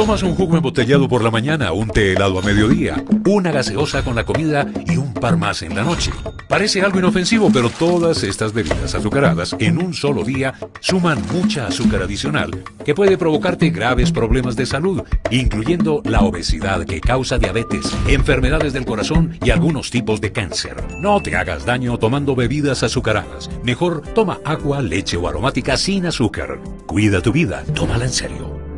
Tomas un jugo embotellado por la mañana, un té helado a mediodía, una gaseosa con la comida y un par más en la noche. Parece algo inofensivo, pero todas estas bebidas azucaradas en un solo día suman mucha azúcar adicional que puede provocarte graves problemas de salud, incluyendo la obesidad que causa diabetes, enfermedades del corazón y algunos tipos de cáncer. No te hagas daño tomando bebidas azucaradas. Mejor toma agua, leche o aromática sin azúcar. Cuida tu vida, tómala en serio.